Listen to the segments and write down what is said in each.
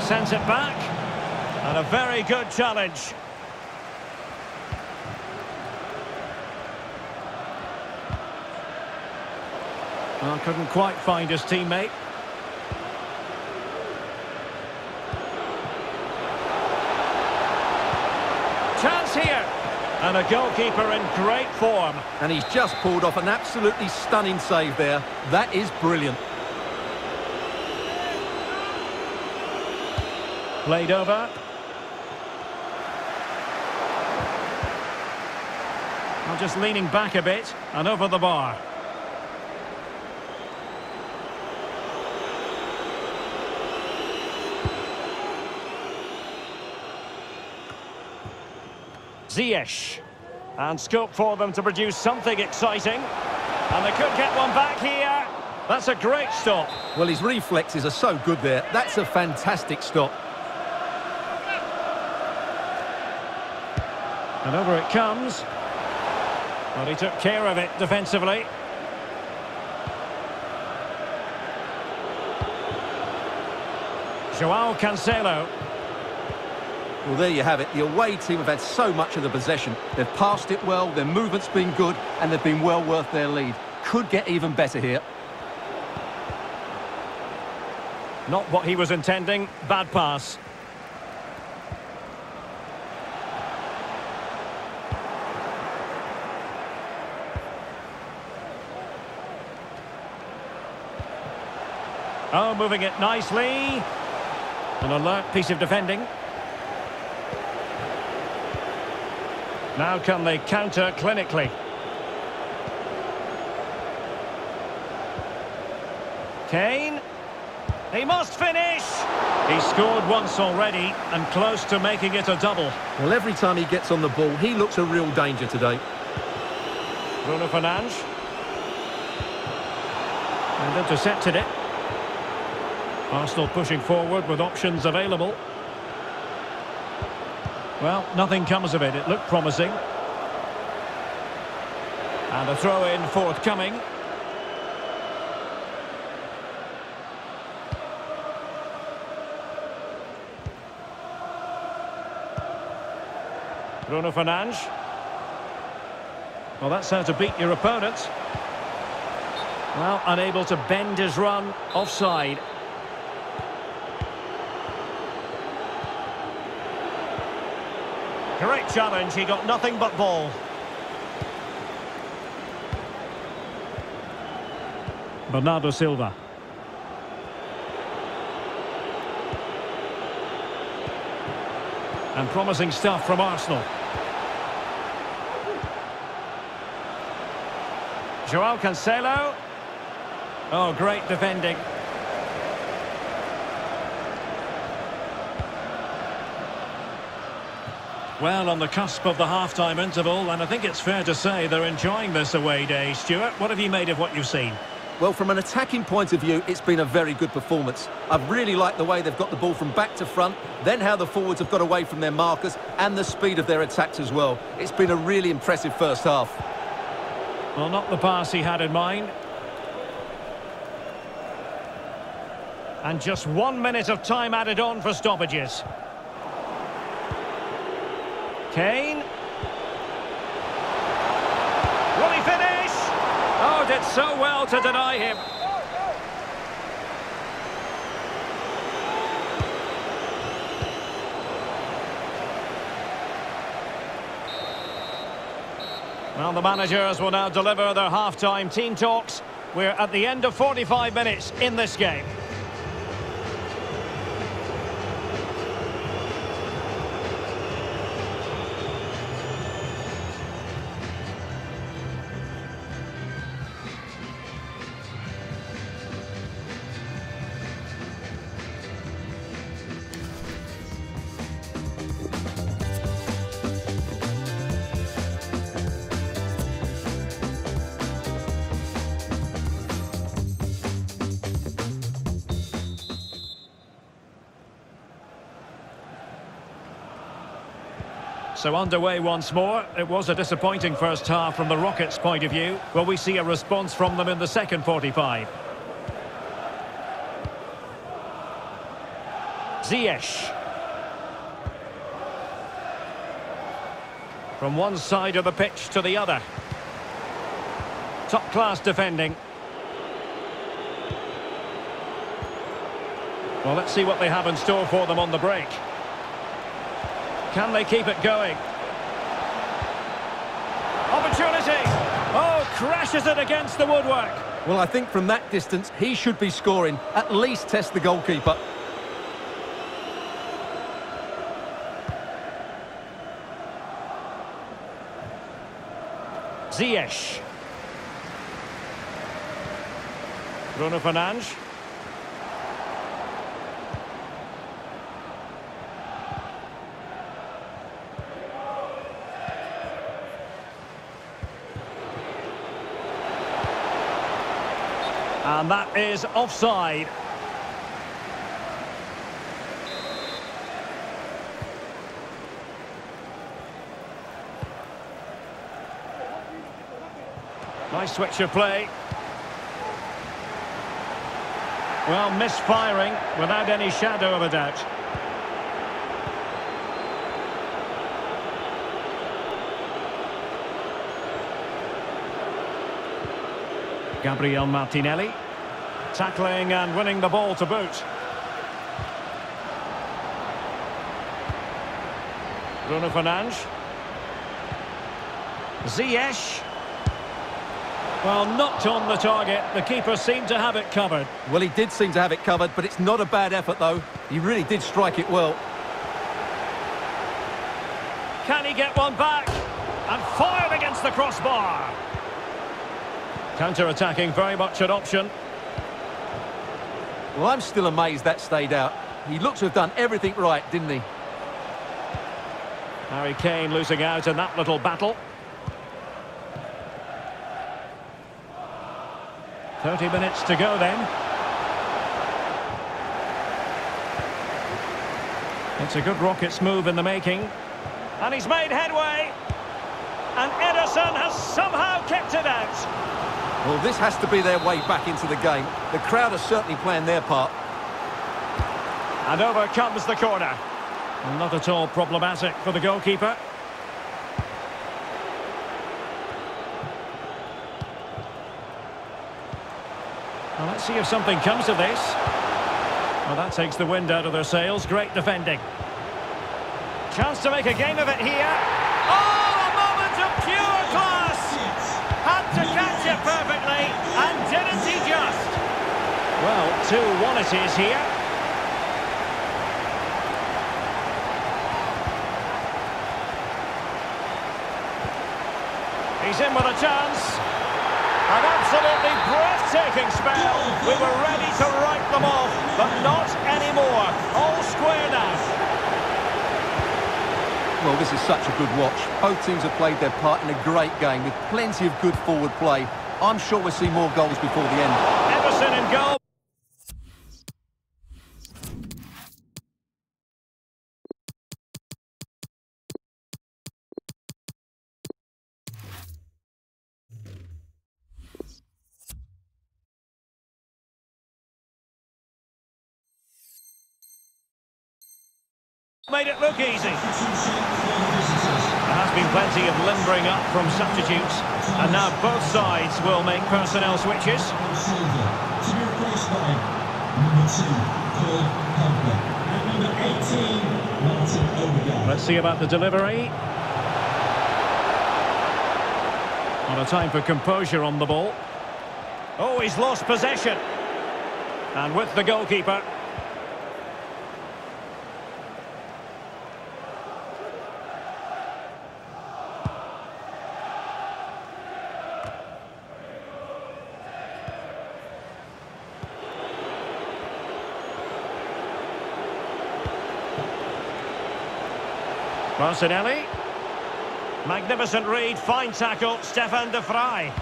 Sends it back. And a very good challenge. Well, couldn't quite find his teammate. Chance here. And a goalkeeper in great form. And he's just pulled off an absolutely stunning save there. That is brilliant. Played over. Well, just leaning back a bit and over the bar. Ziyech. And scope for them to produce something exciting. And they could get one back here. That's a great stop. Well, his reflexes are so good there. That's a fantastic stop. And over it comes. Well, he took care of it defensively. Joao Cancelo. Well, there you have it. The away team have had so much of the possession. They've passed it well, their movement's been good, and they've been well worth their lead. Could get even better here. Not what he was intending. Bad pass. Oh, moving it nicely. An alert piece of defending. Now can they counter clinically? Kane. He must finish. He scored once already and close to making it a double. Well, every time he gets on the ball, he looks a real danger today. Bruno Fernandes. And intercepted it. Arsenal pushing forward with options available. Well, nothing comes of it. It looked promising. And a throw-in forthcoming. Bruno Fernandes. Well, that's how to beat your opponent. Well, unable to bend his run offside. Great challenge, he got nothing but ball. Bernardo Silva. And promising stuff from Arsenal. Joao Cancelo. Oh, great defending. Well, on the cusp of the half-time interval, and I think it's fair to say they're enjoying this away day. Stewart, what have you made of what you've seen? Well, from an attacking point of view, it's been a very good performance. I've really liked the way they've got the ball from back to front, then how the forwards have got away from their markers, and the speed of their attacks as well. It's been a really impressive first half. Well, not the pass he had in mind. And just one minute of time added on for stoppages. Kane. Will he finish? Oh, did so well to deny him. Well, the managers will now deliver their half-time team talks. We're at the end of 45 minutes in this game. So underway once more. It was a disappointing first half from the Rockets' point of view. Will we see a response from them in the second 45? Ziyech. From one side of the pitch to the other. Top-class defending. Well, let's see what they have in store for them on the break. Can they keep it going? Opportunity! Oh, crashes it against the woodwork. Well, I think from that distance, he should be scoring. At least test the goalkeeper. Ziyech. Bruno Fernandes. And that is offside. Nice switch of play. Well, misfiring without any shadow of a doubt. Gabriel Martinelli. Tackling and winning the ball to boot. Bruno Fernandes. Ziyech. Well, knocked on the target. The keeper seemed to have it covered. Well, he did seem to have it covered, but it's not a bad effort, though. He really did strike it well. Can he get one back? And fired against the crossbar. Counter-attacking, very much an option. Well, I'm still amazed that stayed out. He looks to have done everything right, didn't he? Harry Kane losing out in that little battle. 30 minutes to go then. It's a good Rockets move in the making. And he's made headway. And Ederson has somehow kept it out. Well, this has to be their way back into the game. The crowd are certainly playing their part. And over comes the corner. Not at all problematic for the goalkeeper. Well, let's see if something comes of this. Well, that takes the wind out of their sails. Great defending. Chance to make a game of it here. Well, 2-1 it is here. He's in with a chance. An absolutely breathtaking spell. We were ready to write them off, but not anymore. All square now. Well, this is such a good watch. Both teams have played their part in a great game with plenty of good forward play. I'm sure we'll see more goals before the end. Ederson in goal. Made it look easy. There has been plenty of limbering up from substitutes, and now both sides will make personnel switches. Let's see about the delivery. Not a time for composure on the ball. Oh, he's lost possession. And with the goalkeeper. Martinelli. Magnificent read, fine tackle, Stefan de Vrij.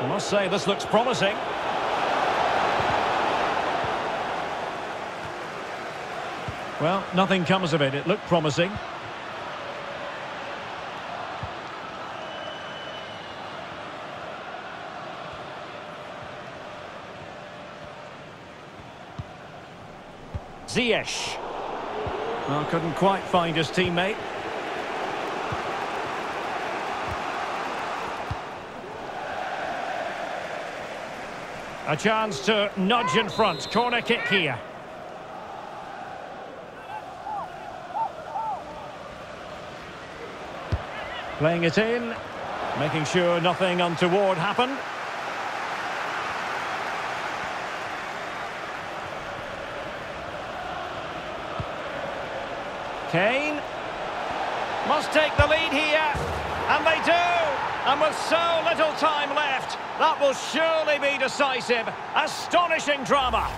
I must say, this looks promising. Well, nothing comes of it. It looked promising. Ziyech. Well, couldn't quite find his teammate. A chance to nudge in front. Corner kick here. Playing it in, making sure nothing untoward happened. Kane must take the lead here, and they do. And with so little time left, that will surely be decisive. Astonishing drama.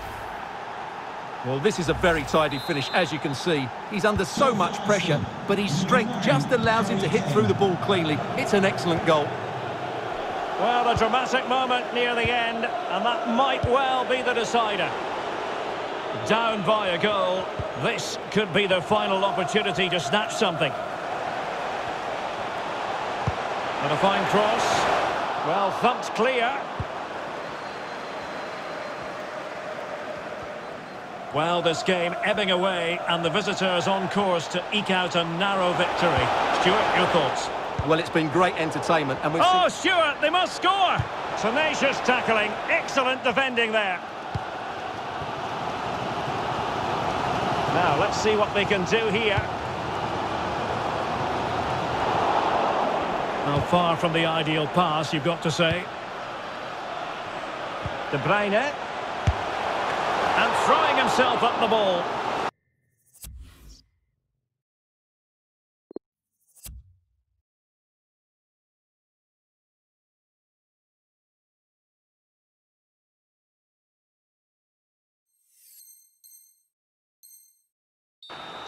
Well, this is a very tidy finish, as you can see. He's under so much pressure, but his strength just allows him to hit through the ball cleanly. It's an excellent goal. Well, a dramatic moment near the end, and that might well be the decider. Down by a goal, this could be the final opportunity to snatch something. And a fine cross. Well, thumped clear. Well, this game ebbing away, and the visitors on course to eke out a narrow victory. Stewart, your thoughts? Well, it's been great entertainment, and we've Oh, Stewart, they must score! Tenacious tackling, excellent defending there. Now, let's see what they can do here. Well, far from the ideal pass, you've got to say. De Bruyne. And throwing himself up the ball.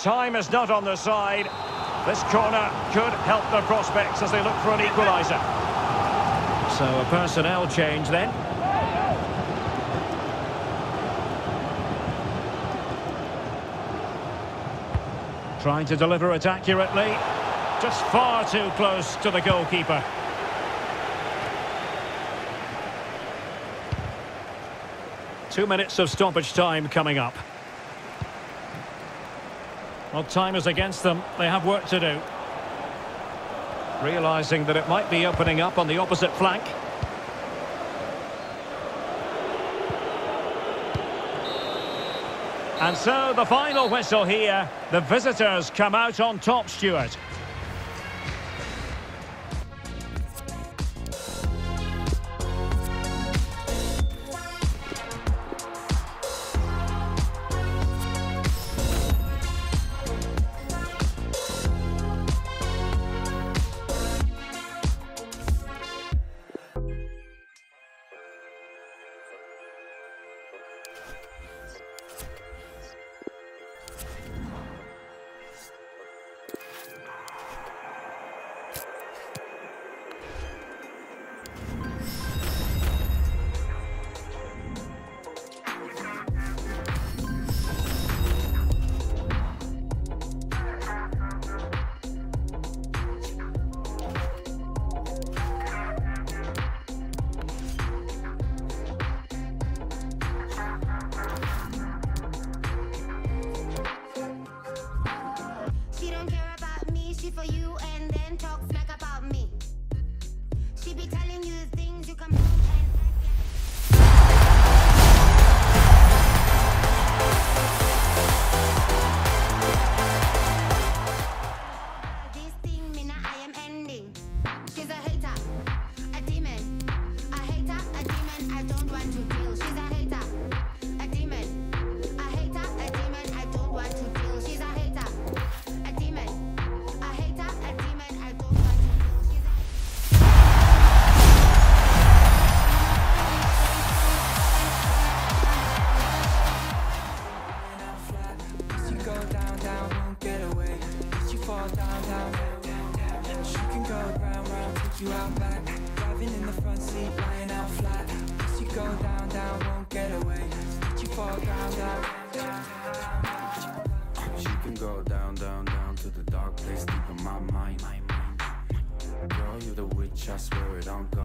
Time is not on their side. This corner could help their prospects as they look for an equaliser. So a personnel change then. Trying to deliver it accurately. Just far too close to the goalkeeper. Two minutes of stoppage time coming up. Well, time is against them. They have work to do. Realising that it might be opening up on the opposite flank. And so the final whistle here. The visitors come out on top, Stewart.